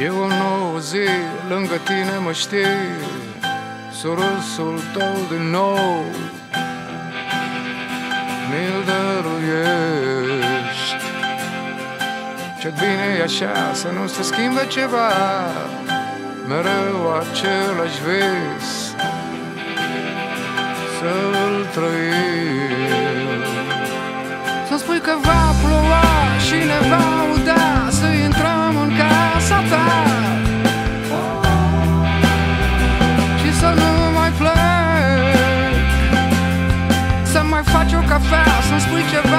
Eu în nouă zi lângă tine mă știi Surâsul tău din nou. Mi-l dăruiești. Ce bine e așa să nu se schimbe ceva Mereu același vis. Să-l trăim. Să spui că va ploua last week's.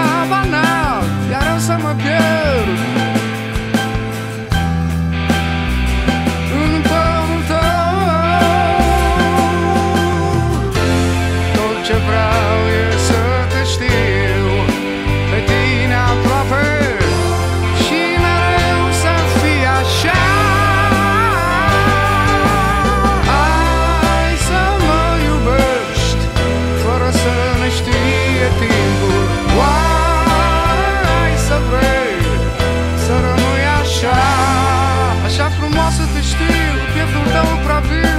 desistiu, teve um dão pra vir.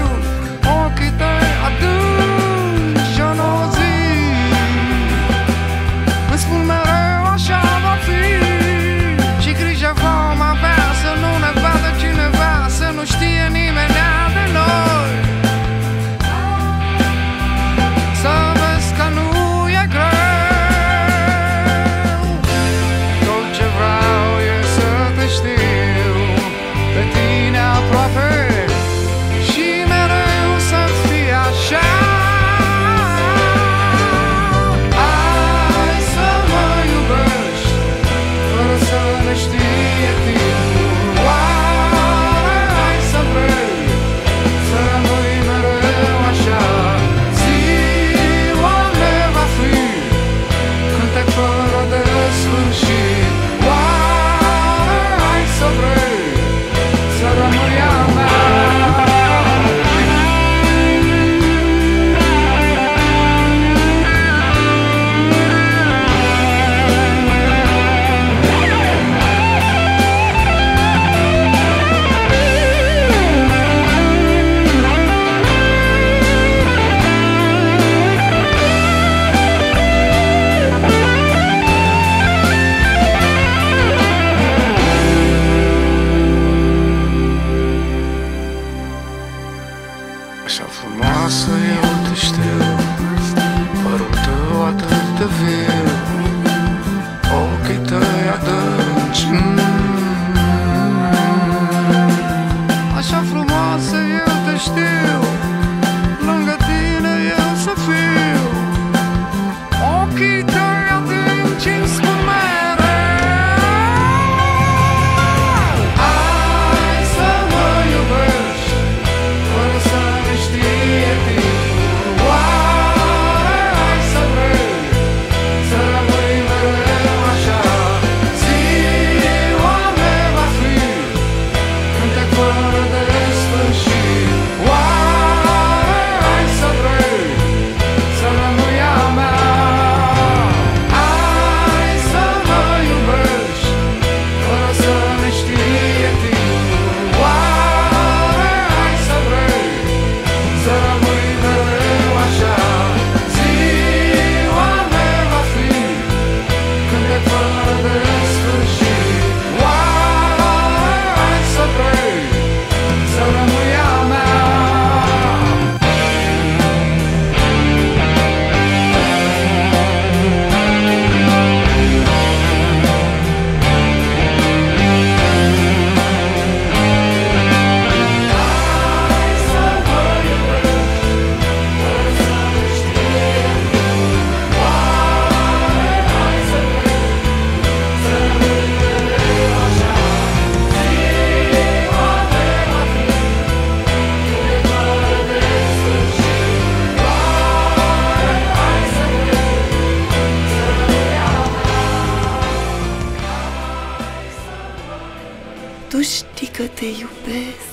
Tu știi că te iubesc.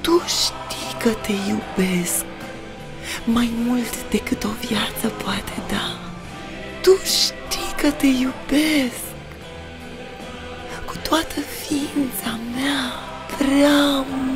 Tu știi că te iubesc. Mai mult decât o viață poate da. Tu știi că te iubesc. Cu toată ființa mea prea mult.